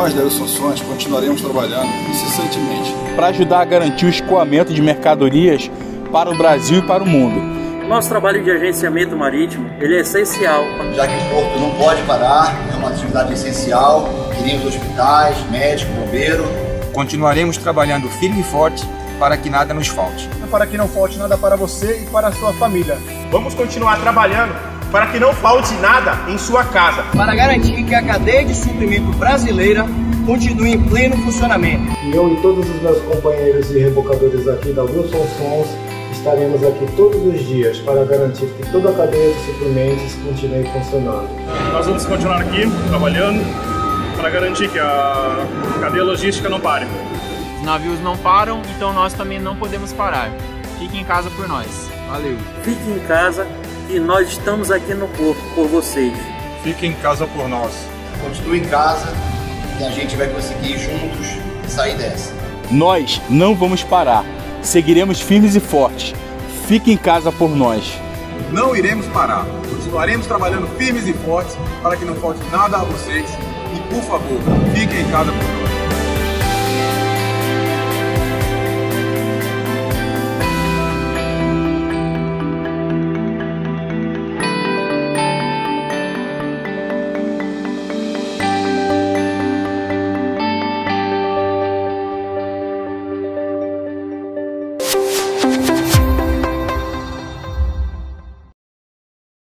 Brasileiro Soluções continuaremos trabalhando incessantemente para ajudar a garantir o escoamento de mercadorias para o Brasil e para o mundo. Nosso trabalho de agenciamento marítimo ele é essencial. Já que o porto não pode parar, é uma atividade essencial, queremos hospitais, médico, bombeiro. Continuaremos trabalhando firme e forte para que nada nos falte. Para que não falte nada para você e para a sua família. Vamos continuar trabalhando para que não falte nada em sua casa. Para garantir que a cadeia de suprimento brasileira continue em pleno funcionamento. E eu e todos os meus companheiros e rebocadores aqui da Wilson Sons estaremos aqui todos os dias para garantir que toda a cadeia de suprimentos continue funcionando. Nós vamos continuar aqui trabalhando para garantir que a cadeia logística não pare. Os navios não param, então nós também não podemos parar. Fique em casa por nós. Valeu. Fique em casa e nós estamos aqui no porto por vocês. Fique em casa por nós. Continue em casa e a gente vai conseguir juntos sair dessa. Nós não vamos parar. Seguiremos firmes e fortes. Fique em casa por nós. Não iremos parar. Continuaremos trabalhando firmes e fortes para que não falte nada a vocês. E por favor, fiquem em casa por nós.